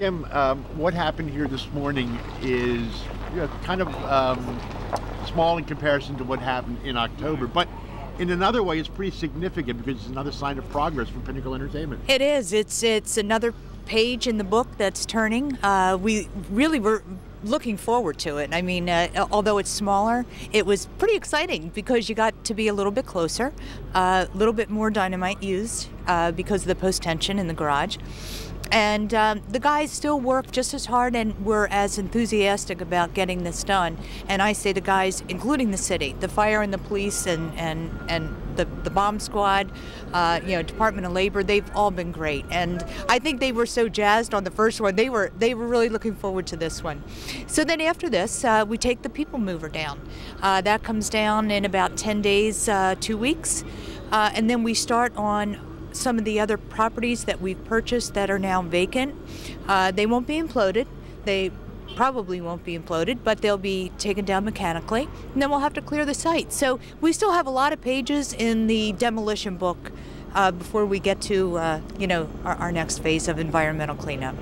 Kim, um, what happened here this morning is you know, kind of um, small in comparison to what happened in October, but in another way, it's pretty significant because it's another sign of progress for Pinnacle Entertainment. It is. It's it's another page in the book that's turning. Uh, we really were looking forward to it. I mean, uh, although it's smaller, it was pretty exciting because you got to be a little bit closer, a uh, little bit more dynamite used uh, because of the post tension in the garage. And um, the guys still work just as hard and were as enthusiastic about getting this done. And I say the guys, including the city, the fire and the police and, and, and the, the bomb squad, uh, you know, Department of Labor, they've all been great. And I think they were so jazzed on the first one, they were, they were really looking forward to this one. So then after this, uh, we take the people mover down. Uh, that comes down in about 10 days, uh, two weeks. Uh, and then we start on some of the other properties that we've purchased that are now vacant. Uh, they won't be imploded. They probably won't be imploded, but they'll be taken down mechanically, and then we'll have to clear the site. So we still have a lot of pages in the demolition book uh, before we get to, uh, you know, our, our next phase of environmental cleanup.